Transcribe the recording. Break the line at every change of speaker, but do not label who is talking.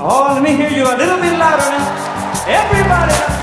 Oh, let me hear you a little bit louder now. Everybody.